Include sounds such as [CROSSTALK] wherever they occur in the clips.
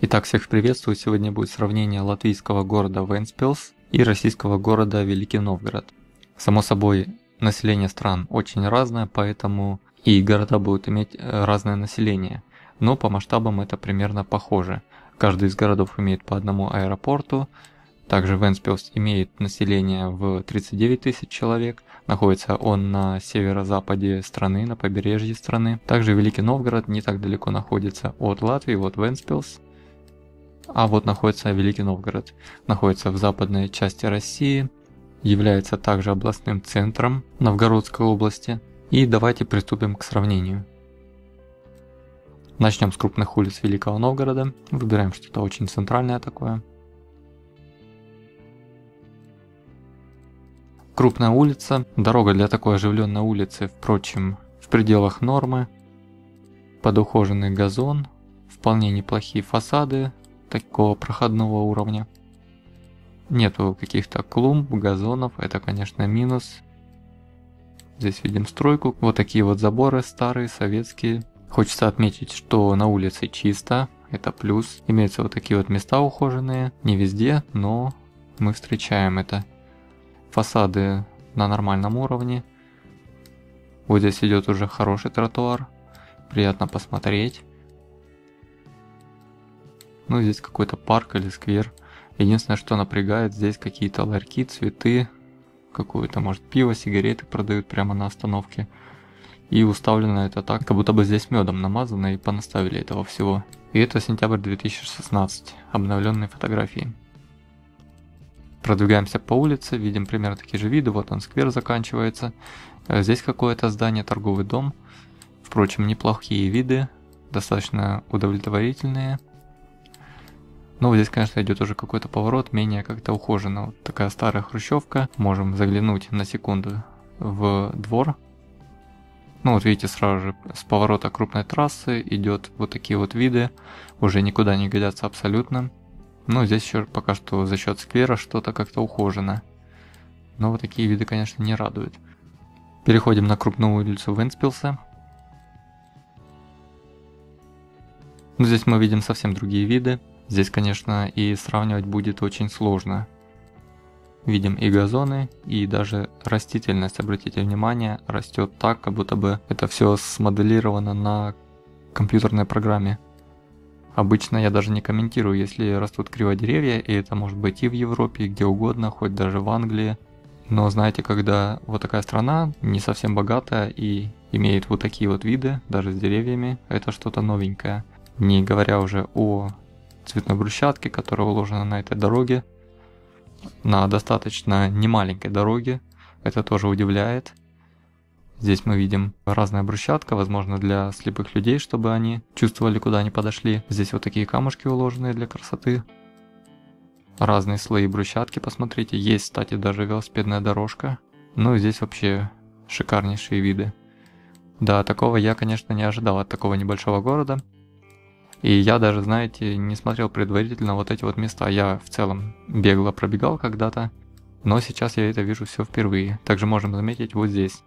Итак, всех приветствую. Сегодня будет сравнение латвийского города Венспилс и российского города Великий Новгород. Само собой, население стран очень разное, поэтому и города будут иметь э, разное население. Но по масштабам это примерно похоже. Каждый из городов имеет по одному аэропорту. Также Венспилс имеет население в 39 тысяч человек. Находится он на северо-западе страны, на побережье страны. Также Великий Новгород не так далеко находится от Латвии, вот Венспилс. А вот находится Великий Новгород. Находится в западной части России, является также областным центром Новгородской области. И давайте приступим к сравнению. Начнем с крупных улиц Великого Новгорода. Выбираем что-то очень центральное такое. Крупная улица. Дорога для такой оживленной улицы, впрочем, в пределах нормы. Подухоженный газон. Вполне неплохие фасады, такого проходного уровня. Нету каких-то клумб, газонов, это, конечно, минус. Здесь видим стройку, вот такие вот заборы старые, советские. Хочется отметить, что на улице чисто, это плюс. Имеются вот такие вот места ухоженные, не везде, но мы встречаем это. Фасады на нормальном уровне. Вот здесь идет уже хороший тротуар, приятно посмотреть. Ну, здесь какой-то парк или сквер. Единственное, что напрягает, здесь какие-то ларьки, цветы, какое-то, может, пиво, сигареты продают прямо на остановке. И уставлено это так, как будто бы здесь медом намазано и понаставили этого всего. И это сентябрь 2016, обновленные фотографии. Продвигаемся по улице, видим примерно такие же виды, вот он сквер заканчивается. Э, здесь какое-то здание, торговый дом. Впрочем, неплохие виды, достаточно удовлетворительные. Ну, здесь, конечно, идет уже какой-то поворот, менее как-то ухоженно. Вот такая старая хрущевка. Можем заглянуть на секунду в двор. Ну, вот видите, сразу же с поворота крупной трассы идет вот такие вот виды. Уже никуда не годятся абсолютно. Ну, здесь еще пока что за счет сквера что-то как-то ухожено. Но вот такие виды, конечно, не радуют. Переходим на крупную улицу Венспилса. Ну, здесь мы видим совсем другие виды. Здесь, конечно, и сравнивать будет очень сложно. Видим и газоны, и даже растительность, обратите внимание, растет так, как будто бы это все смоделировано на компьютерной программе. Обычно я даже не комментирую, если растут криво деревья, и это может быть и в Европе, и где угодно, хоть даже в Англии. Но знаете, когда вот такая страна не совсем богатая и имеет вот такие вот виды, даже с деревьями, это что-то новенькое. Не говоря уже о цветной брусчатки, которая уложена на этой дороге, на достаточно немаленькой дороге. Это тоже удивляет. Здесь мы видим разная брусчатка, возможно для слепых людей, чтобы они чувствовали, куда они подошли. Здесь вот такие камушки уложенные для красоты. Разные слои брусчатки, посмотрите. Есть, кстати, даже велосипедная дорожка. Ну и здесь вообще шикарнейшие виды. Да, такого я, конечно, не ожидал от такого небольшого города. И я даже, знаете, не смотрел предварительно вот эти вот места. Я в целом бегло пробегал когда-то, но сейчас я это вижу все впервые. Также можем заметить вот здесь.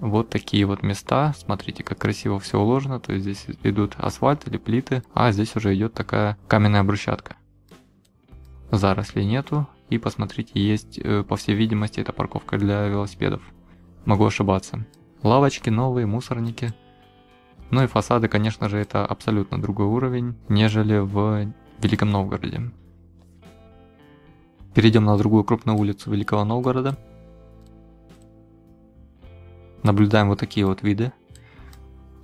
Вот такие вот места. Смотрите, как красиво все уложено. То есть здесь идут асфальт или плиты, а здесь уже идет такая каменная брусчатка. Зарослей нету. И посмотрите, есть, э, по всей видимости, это парковка для велосипедов. Могу ошибаться. Лавочки новые, мусорники. Ну и фасады, конечно же, это абсолютно другой уровень, нежели в Великом Новгороде. Перейдем на другую крупную улицу Великого Новгорода. Наблюдаем вот такие вот виды.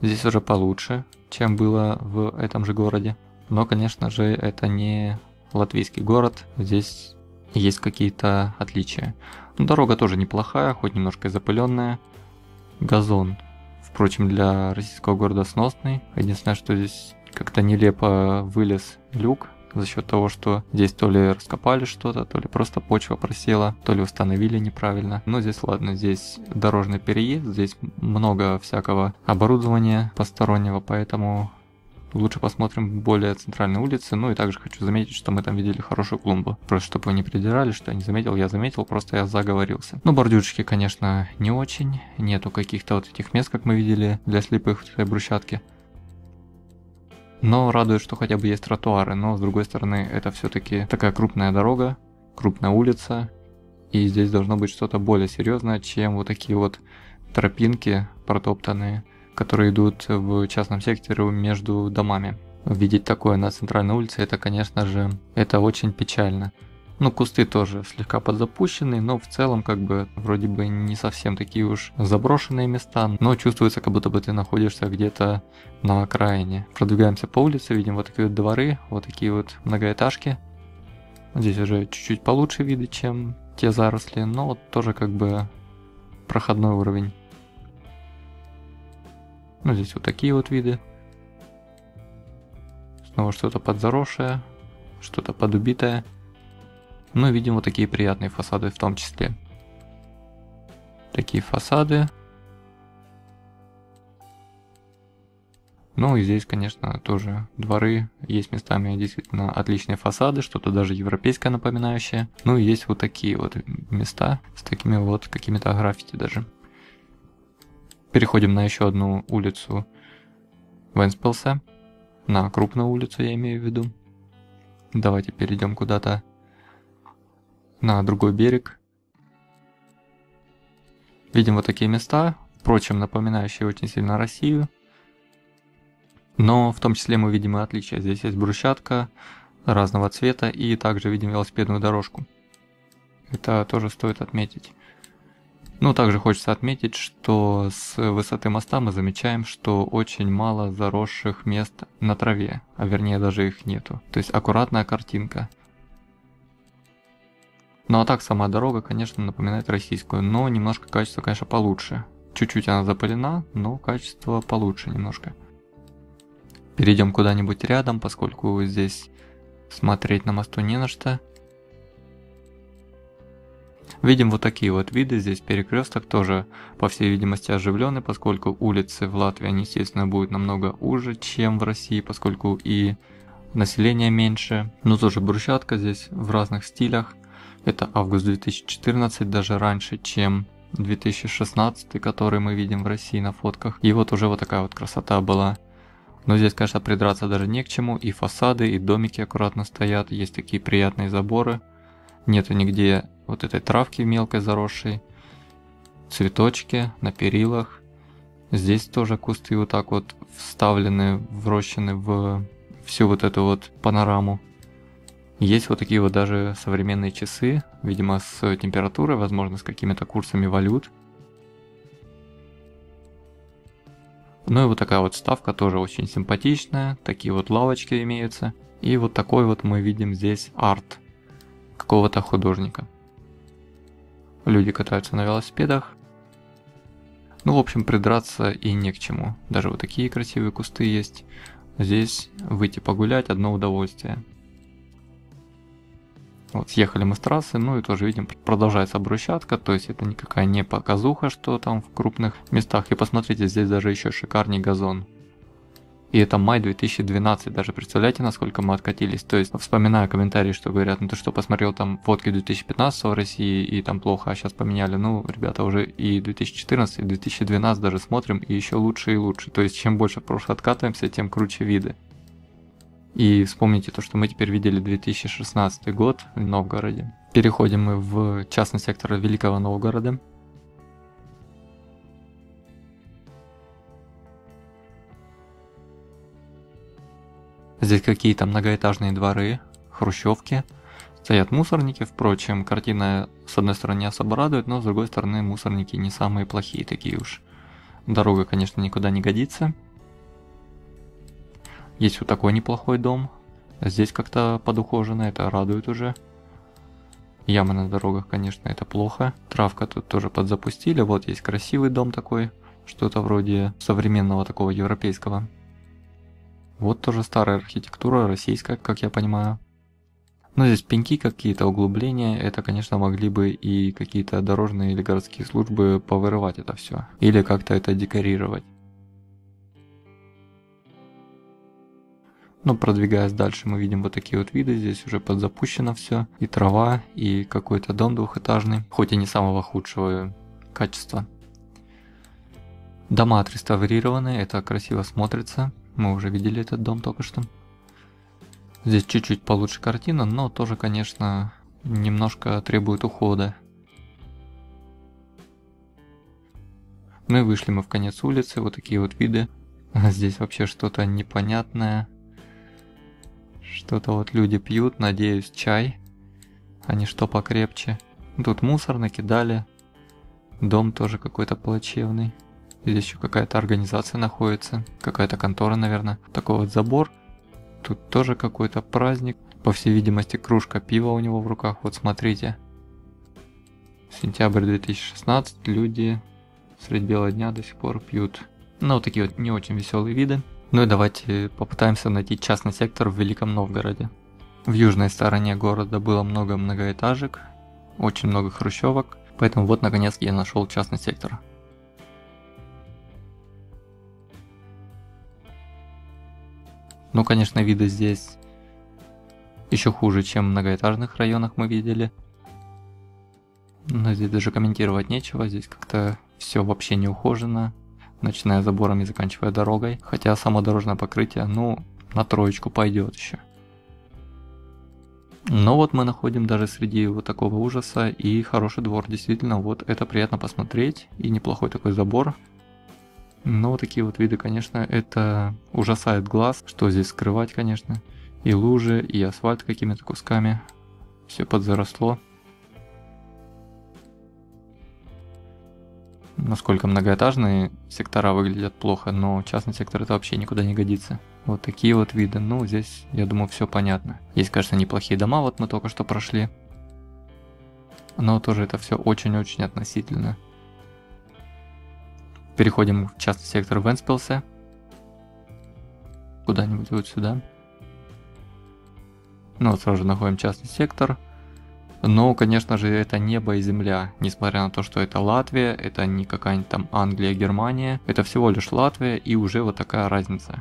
Здесь уже получше, чем было в этом же городе. Но, конечно же, это не латвийский город. Здесь есть какие-то отличия. Дорога тоже неплохая, хоть немножко запыленная. Газон Впрочем, для российского города сносный. Единственное, что здесь как-то нелепо вылез люк за счет того, что здесь то ли раскопали что-то, то ли просто почва просела, то ли установили неправильно. Но здесь ладно, здесь дорожный переезд, здесь много всякого оборудования постороннего, поэтому Лучше посмотрим более центральные улицы. Ну и также хочу заметить, что мы там видели хорошую клумбу. Просто чтобы вы не придирали, что я не заметил, я заметил, просто я заговорился. Ну, бордюрчики, конечно, не очень. Нету каких-то вот этих мест, как мы видели, для слепых в этой брусчатке. Но радует, что хотя бы есть тротуары, но с другой стороны это все-таки такая крупная дорога, крупная улица, и здесь должно быть что-то более серьезное, чем вот такие вот тропинки протоптанные, которые идут в частном секторе между домами. Видеть такое на центральной улице, это, конечно же, это очень печально. Ну, кусты тоже слегка подзапущены, но в целом, как бы, вроде бы не совсем такие уж заброшенные места, но чувствуется, как будто бы ты находишься где-то на окраине. Продвигаемся по улице, видим вот такие вот дворы, вот такие вот многоэтажки. Здесь уже чуть-чуть получше виды, чем те заросли, но вот тоже как бы проходной уровень. Ну, здесь вот такие вот виды. Снова что-то подзаросшее, что-то подубитое. Ну, видим вот такие приятные фасады в том числе. Такие фасады. Ну и здесь, конечно, тоже дворы. Есть местами действительно отличные фасады, что-то даже европейское напоминающее. Ну и есть вот такие вот места с такими вот какими-то граффити даже. Переходим на еще одну улицу Венспилса. На крупную улицу я имею в виду. Давайте перейдем куда-то на другой берег. Видим вот такие места, впрочем, напоминающие очень сильно Россию. Но в том числе мы видим и отличия. Здесь есть брусчатка разного цвета и также видим велосипедную дорожку. Это тоже стоит отметить. Ну, также хочется отметить, что с высоты моста мы замечаем, что очень мало заросших мест на траве, а вернее даже их нету. То есть аккуратная картинка. Ну а так сама дорога, конечно, напоминает российскую, но немножко качество, конечно, получше. Чуть-чуть она запылена, но качество получше немножко. Перейдем куда-нибудь рядом, поскольку здесь смотреть на мосту не на что. Видим вот такие вот виды, здесь перекресток тоже, по всей видимости, оживленный, поскольку улицы в Латвии, они, естественно, будут намного уже, чем в России, поскольку и население меньше. Но тоже брусчатка здесь в разных стилях. Это август 2014, даже раньше, чем 2016, который мы видим в России на фотках. И вот уже вот такая вот красота была. Но здесь, конечно, придраться даже не к чему. И фасады, и домики аккуратно стоят. Есть такие приятные заборы. Нету нигде вот этой травки мелкой заросшей. Цветочки на перилах. Здесь тоже кусты вот так вот вставлены, врощены в всю вот эту вот панораму. Есть вот такие вот даже современные часы, видимо с температурой, возможно с какими-то курсами валют. Ну и вот такая вот ставка тоже очень симпатичная, такие вот лавочки имеются. И вот такой вот мы видим здесь арт какого-то художника. Люди катаются на велосипедах. Ну, в общем, придраться и не к чему. Даже вот такие красивые кусты есть. Здесь выйти погулять одно удовольствие. Вот, съехали мы с трассы, ну и тоже видим, продолжается брусчатка, то есть это никакая не показуха, что там в крупных местах. И посмотрите, здесь даже еще шикарный газон. И это май 2012, даже представляете, насколько мы откатились. То есть, вспоминаю комментарии, что говорят, ну ты что, посмотрел там фотки 2015 в России, и там плохо, а сейчас поменяли. Ну, ребята, уже и 2014, и 2012 даже смотрим, и еще лучше и лучше. То есть, чем больше в прошлое откатываемся, тем круче виды. И вспомните то, что мы теперь видели 2016 год в Новгороде. Переходим мы в частный сектор Великого Новгорода. Здесь какие-то многоэтажные дворы, хрущевки. Стоят мусорники, впрочем, картина с одной стороны особо радует, но с другой стороны мусорники не самые плохие такие уж. Дорога, конечно, никуда не годится. Есть вот такой неплохой дом. Здесь как-то подухожено, это радует уже. Ямы на дорогах, конечно, это плохо. Травка тут тоже подзапустили. Вот есть красивый дом такой. Что-то вроде современного такого европейского. Вот тоже старая архитектура, российская, как я понимаю. Но здесь пеньки, какие-то углубления, это, конечно, могли бы и какие-то дорожные или городские службы повырывать это все. Или как-то это декорировать. Но продвигаясь дальше, мы видим вот такие вот виды. Здесь уже подзапущено все. И трава, и какой-то дом двухэтажный. Хоть и не самого худшего качества. Дома отреставрированы, это красиво смотрится. Мы уже видели этот дом только что. Здесь чуть-чуть получше картина, но тоже, конечно, немножко требует ухода. Ну и вышли мы в конец улицы, вот такие вот виды. [LAUGHS] Здесь вообще что-то непонятное. Что-то вот люди пьют, надеюсь, чай, не что покрепче. Тут мусор накидали. Дом тоже какой-то плачевный. Здесь еще какая-то организация находится. Какая-то контора, наверное. Такой вот забор. Тут тоже какой-то праздник. По всей видимости, кружка пива у него в руках. Вот смотрите. Сентябрь 2016. Люди средь бела дня до сих пор пьют. Ну, вот такие вот не очень веселые виды. Ну и давайте попытаемся найти частный сектор в Великом Новгороде. В южной стороне города было много многоэтажек, очень много хрущевок, поэтому вот наконец я нашел частный сектор. Ну, конечно, виды здесь еще хуже, чем в многоэтажных районах мы видели. Но здесь даже комментировать нечего, здесь как-то все вообще не ухожено, начиная забором и заканчивая дорогой. Хотя само дорожное покрытие, ну, на троечку пойдет еще. Но вот мы находим даже среди вот такого ужаса и хороший двор. Действительно, вот это приятно посмотреть. И неплохой такой забор. Но такие вот виды, конечно, это ужасает глаз. Что здесь скрывать, конечно. И лужи, и асфальт какими-то кусками. Все подзаросло. насколько многоэтажные сектора выглядят плохо, но частный сектор это вообще никуда не годится. Вот такие вот виды. Ну, здесь, я думаю, все понятно. Есть, конечно, неплохие дома, вот мы только что прошли. Но тоже это все очень-очень относительно. Переходим в частный сектор в Энспилсе. Куда-нибудь вот сюда. Ну вот сразу же находим частный сектор. Но, конечно же, это небо и земля. Несмотря на то, что это Латвия, это не какая-нибудь там Англия, Германия. Это всего лишь Латвия и уже вот такая разница.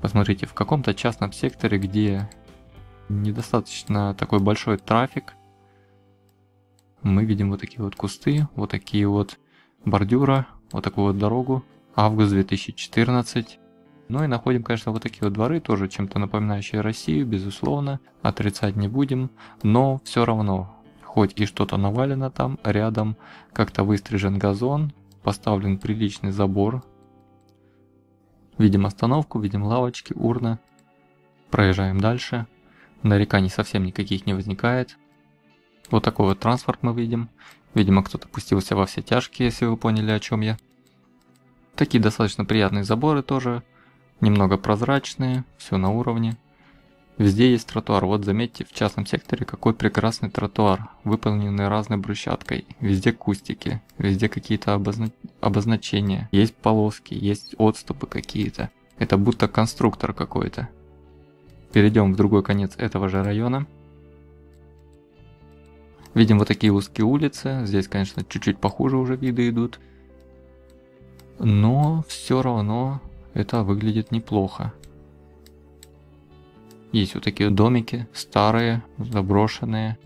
Посмотрите, в каком-то частном секторе, где недостаточно такой большой трафик, мы видим вот такие вот кусты, вот такие вот бордюра, вот такую вот дорогу. Август 2014. Ну и находим, конечно, вот такие вот дворы, тоже чем-то напоминающие Россию, безусловно, отрицать не будем, но все равно, хоть и что-то навалено там, рядом как-то выстрижен газон, поставлен приличный забор, видим остановку, видим лавочки, урна, проезжаем дальше, нареканий совсем никаких не возникает, вот такой вот транспорт мы видим, видимо кто-то пустился во все тяжкие, если вы поняли о чем я. Такие достаточно приятные заборы тоже, немного прозрачные, все на уровне. Везде есть тротуар. Вот заметьте, в частном секторе какой прекрасный тротуар, выполненный разной брусчаткой. Везде кустики, везде какие-то обозна... обозначения. Есть полоски, есть отступы какие-то. Это будто конструктор какой-то. Перейдем в другой конец этого же района. Видим вот такие узкие улицы. Здесь, конечно, чуть-чуть похуже уже виды идут. Но все равно это выглядит неплохо. Есть вот такие домики, старые, заброшенные.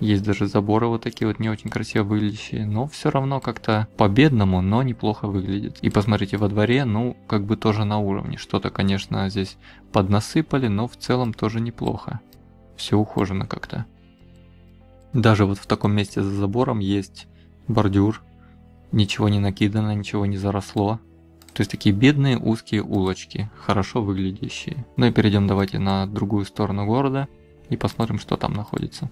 Есть даже заборы вот такие вот не очень красиво выглядящие, но все равно как-то по-бедному, но неплохо выглядит. И посмотрите, во дворе, ну, как бы тоже на уровне. Что-то, конечно, здесь поднасыпали, но в целом тоже неплохо. Все ухожено как-то. Даже вот в таком месте за забором есть бордюр. Ничего не накидано, ничего не заросло. То есть такие бедные узкие улочки, хорошо выглядящие. Ну и перейдем давайте на другую сторону города и посмотрим, что там находится.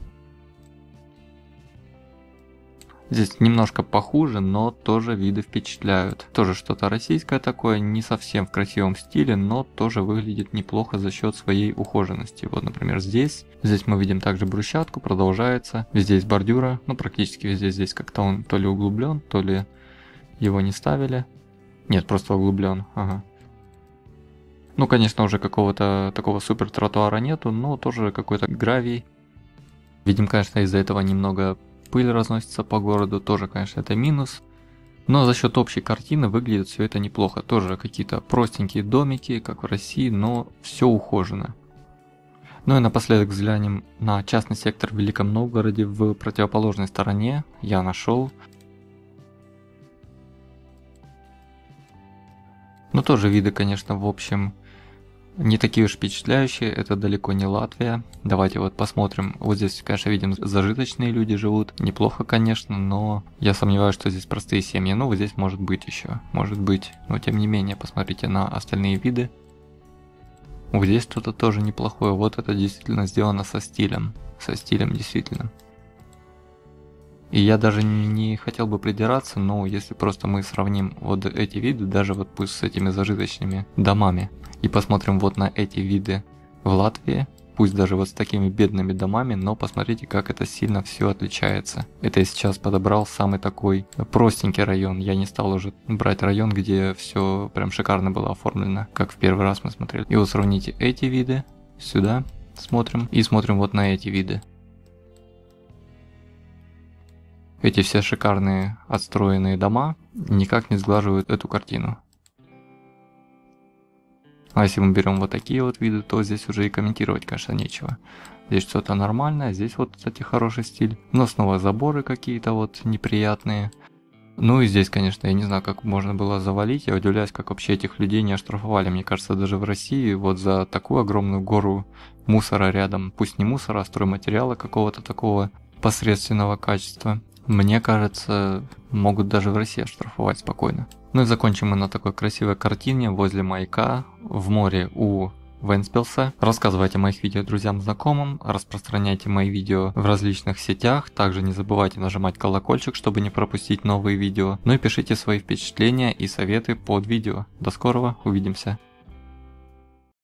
Здесь немножко похуже, но тоже виды впечатляют. Тоже что-то российское такое, не совсем в красивом стиле, но тоже выглядит неплохо за счет своей ухоженности. Вот, например, здесь. Здесь мы видим также брусчатку, продолжается. Везде есть бордюра, ну практически везде здесь как-то он то ли углублен, то ли его не ставили. Нет, просто углублен. Ага. Ну, конечно, уже какого-то такого супер тротуара нету, но тоже какой-то гравий. Видим, конечно, из-за этого немного пыль разносится по городу, тоже, конечно, это минус. Но за счет общей картины выглядит все это неплохо. Тоже какие-то простенькие домики, как в России, но все ухожено. Ну и напоследок взглянем на частный сектор в Великом Новгороде в противоположной стороне. Я нашел Но тоже виды, конечно, в общем, не такие уж впечатляющие, это далеко не Латвия. Давайте вот посмотрим. Вот здесь, конечно, видим, зажиточные люди живут. Неплохо, конечно, но я сомневаюсь, что здесь простые семьи. Ну, вот здесь может быть еще, может быть. Но тем не менее, посмотрите на остальные виды. Вот здесь что-то тоже неплохое. Вот это действительно сделано со стилем. Со стилем, действительно. И я даже не хотел бы придираться, но если просто мы сравним вот эти виды, даже вот пусть с этими зажиточными домами, и посмотрим вот на эти виды в Латвии, пусть даже вот с такими бедными домами, но посмотрите, как это сильно все отличается. Это я сейчас подобрал самый такой простенький район. Я не стал уже брать район, где все прям шикарно было оформлено, как в первый раз мы смотрели. И вот сравните эти виды сюда, смотрим, и смотрим вот на эти виды. Эти все шикарные отстроенные дома никак не сглаживают эту картину. А если мы берем вот такие вот виды, то здесь уже и комментировать, конечно, нечего. Здесь что-то нормальное, здесь вот, кстати, хороший стиль. Но снова заборы какие-то вот неприятные. Ну и здесь, конечно, я не знаю, как можно было завалить. Я удивляюсь, как вообще этих людей не оштрафовали. Мне кажется, даже в России вот за такую огромную гору мусора рядом, пусть не мусора, а стройматериала какого-то такого посредственного качества, мне кажется, могут даже в России оштрафовать спокойно. Ну и закончим мы на такой красивой картине возле маяка в море у Венспилса. Рассказывайте о моих видео друзьям, знакомым, распространяйте мои видео в различных сетях. Также не забывайте нажимать колокольчик, чтобы не пропустить новые видео. Ну и пишите свои впечатления и советы под видео. До скорого, увидимся.